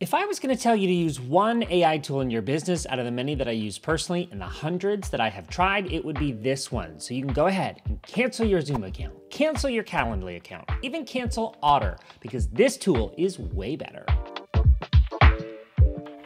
If I was going to tell you to use one AI tool in your business out of the many that I use personally and the hundreds that I have tried, it would be this one. So you can go ahead and cancel your Zoom account, cancel your Calendly account, even cancel Otter, because this tool is way better.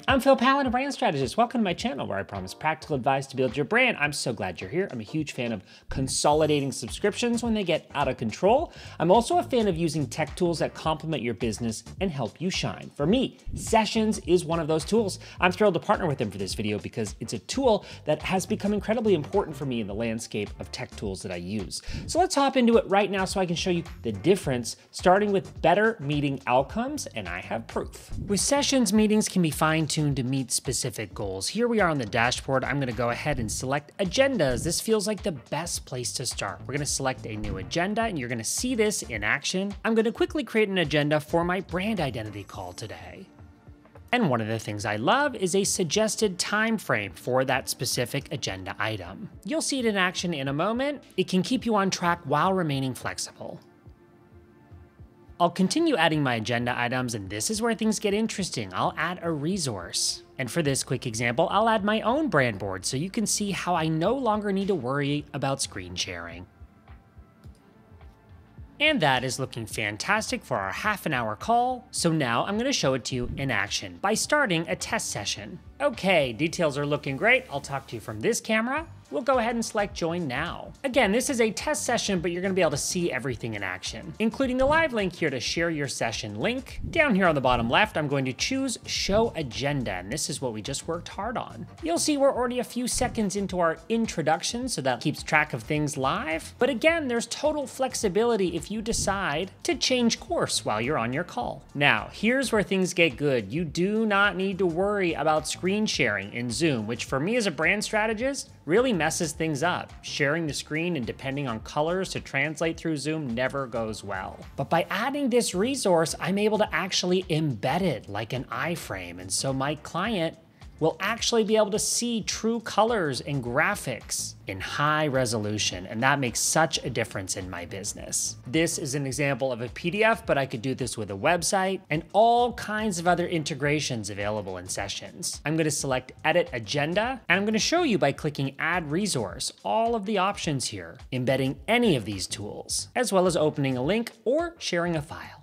I'm Phil Pallen, a brand strategist. Welcome to my channel where I promise practical advice to build your brand. I'm so glad you're here. I'm a huge fan of consolidating subscriptions when they get out of control. I'm also a fan of using tech tools that complement your business and help you shine. For me, Sessions is one of those tools. I'm thrilled to partner with them for this video because it's a tool that has become incredibly important for me in the landscape of tech tools that I use. So let's hop into it right now so I can show you the difference, starting with better meeting outcomes, and I have proof. With Sessions, meetings can be fine tuned to meet specific goals. Here we are on the dashboard. I'm gonna go ahead and select agendas. This feels like the best place to start. We're gonna select a new agenda and you're gonna see this in action. I'm gonna quickly create an agenda for my brand identity call today. And one of the things I love is a suggested time frame for that specific agenda item. You'll see it in action in a moment. It can keep you on track while remaining flexible. I'll continue adding my agenda items, and this is where things get interesting. I'll add a resource. And for this quick example, I'll add my own brand board so you can see how I no longer need to worry about screen sharing. And that is looking fantastic for our half an hour call. So now I'm gonna show it to you in action by starting a test session. Okay, details are looking great. I'll talk to you from this camera we'll go ahead and select join now. Again, this is a test session, but you're gonna be able to see everything in action, including the live link here to share your session link. Down here on the bottom left, I'm going to choose show agenda, and this is what we just worked hard on. You'll see we're already a few seconds into our introduction, so that keeps track of things live. But again, there's total flexibility if you decide to change course while you're on your call. Now, here's where things get good. You do not need to worry about screen sharing in Zoom, which for me as a brand strategist, really messes things up. Sharing the screen and depending on colors to translate through Zoom never goes well. But by adding this resource, I'm able to actually embed it like an iframe. And so my client will actually be able to see true colors and graphics in high resolution, and that makes such a difference in my business. This is an example of a PDF, but I could do this with a website and all kinds of other integrations available in Sessions. I'm gonna select Edit Agenda, and I'm gonna show you by clicking Add Resource, all of the options here, embedding any of these tools, as well as opening a link or sharing a file.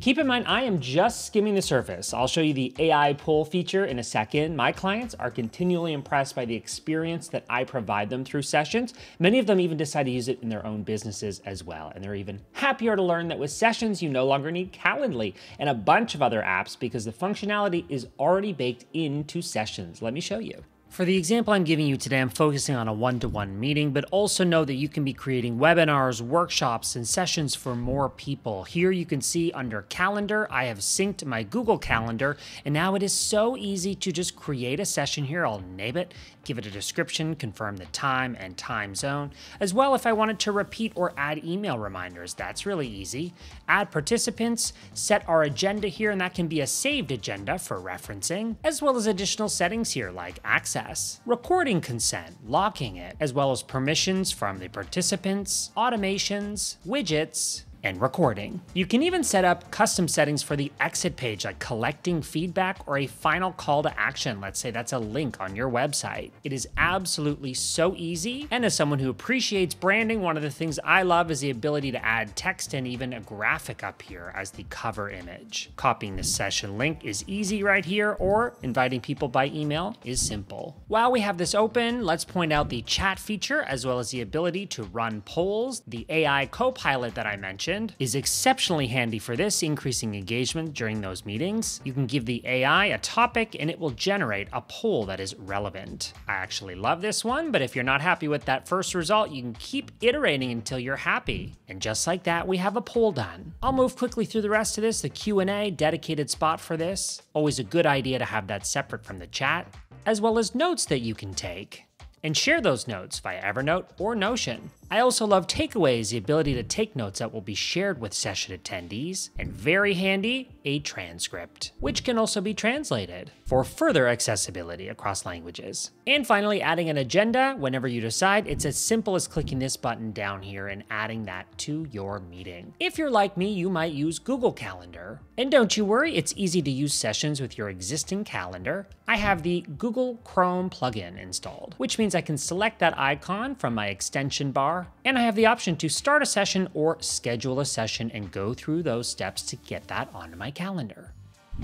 Keep in mind, I am just skimming the surface. I'll show you the AI poll feature in a second. My clients are continually impressed by the experience that I provide them through sessions. Many of them even decide to use it in their own businesses as well. And they're even happier to learn that with sessions, you no longer need Calendly and a bunch of other apps because the functionality is already baked into sessions. Let me show you. For the example I'm giving you today, I'm focusing on a one-to-one meeting, but also know that you can be creating webinars, workshops, and sessions for more people. Here you can see under calendar, I have synced my Google Calendar, and now it is so easy to just create a session here. I'll name it, give it a description, confirm the time and time zone, as well if I wanted to repeat or add email reminders, that's really easy. Add participants, set our agenda here, and that can be a saved agenda for referencing, as well as additional settings here like access recording consent, locking it, as well as permissions from the participants, automations, widgets, and recording. You can even set up custom settings for the exit page, like collecting feedback or a final call to action. Let's say that's a link on your website. It is absolutely so easy. And as someone who appreciates branding, one of the things I love is the ability to add text and even a graphic up here as the cover image. Copying the session link is easy right here, or inviting people by email is simple. While we have this open, let's point out the chat feature as well as the ability to run polls, the AI Copilot that I mentioned, mentioned, is exceptionally handy for this, increasing engagement during those meetings. You can give the AI a topic and it will generate a poll that is relevant. I actually love this one, but if you're not happy with that first result, you can keep iterating until you're happy. And just like that, we have a poll done. I'll move quickly through the rest of this, the Q&A, dedicated spot for this. Always a good idea to have that separate from the chat, as well as notes that you can take and share those notes via Evernote or Notion. I also love takeaways, the ability to take notes that will be shared with session attendees, and very handy, a transcript, which can also be translated for further accessibility across languages. And finally, adding an agenda whenever you decide, it's as simple as clicking this button down here and adding that to your meeting. If you're like me, you might use Google Calendar. And don't you worry, it's easy to use sessions with your existing calendar. I have the Google Chrome plugin installed, which means I can select that icon from my extension bar and I have the option to start a session or schedule a session and go through those steps to get that onto my calendar.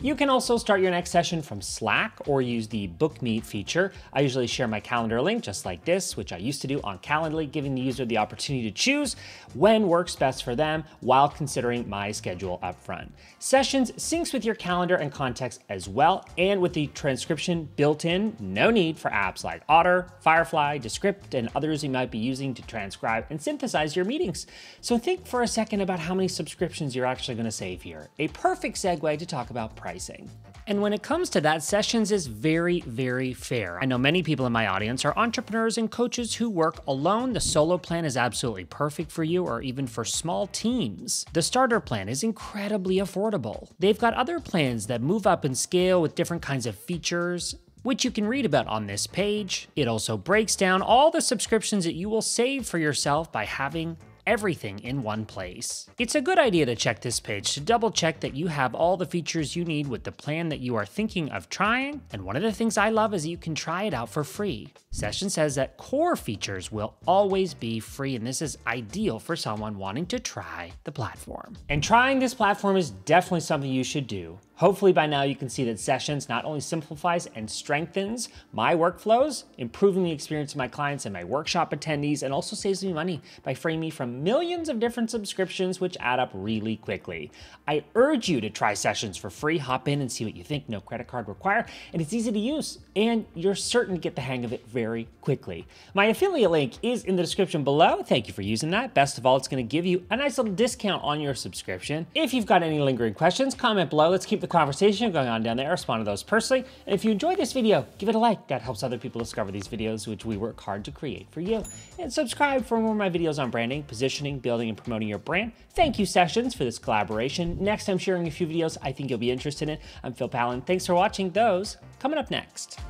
You can also start your next session from Slack or use the Book Meet feature. I usually share my calendar link just like this, which I used to do on Calendly, giving the user the opportunity to choose when works best for them while considering my schedule up front. Sessions syncs with your calendar and context as well, and with the transcription built in, no need for apps like Otter, Firefly, Descript, and others you might be using to transcribe and synthesize your meetings. So think for a second about how many subscriptions you're actually going to save here. A perfect segue to talk about pricing. And when it comes to that, Sessions is very, very fair. I know many people in my audience are entrepreneurs and coaches who work alone. The solo plan is absolutely perfect for you, or even for small teams. The starter plan is incredibly affordable. They've got other plans that move up in scale with different kinds of features which you can read about on this page. It also breaks down all the subscriptions that you will save for yourself by having everything in one place. It's a good idea to check this page to double check that you have all the features you need with the plan that you are thinking of trying, and one of the things I love is you can try it out for free. Session says that core features will always be free, and this is ideal for someone wanting to try the platform. And trying this platform is definitely something you should do. Hopefully by now you can see that Sessions not only simplifies and strengthens my workflows, improving the experience of my clients and my workshop attendees, and also saves me money by freeing me from millions of different subscriptions which add up really quickly. I urge you to try Sessions for free. Hop in and see what you think. No credit card required, and it's easy to use, and you're certain to get the hang of it very quickly. My affiliate link is in the description below. Thank you for using that. Best of all, it's going to give you a nice little discount on your subscription. If you've got any lingering questions, comment below. Let's keep the conversation going on down there. Respond to those personally. And if you enjoyed this video, give it a like. That helps other people discover these videos, which we work hard to create for you. And subscribe for more of my videos on branding, building, and promoting your brand. Thank you, Sessions, for this collaboration. Next, I'm sharing a few videos I think you'll be interested in. I'm Phil Pallen. Thanks for watching those. Coming up next.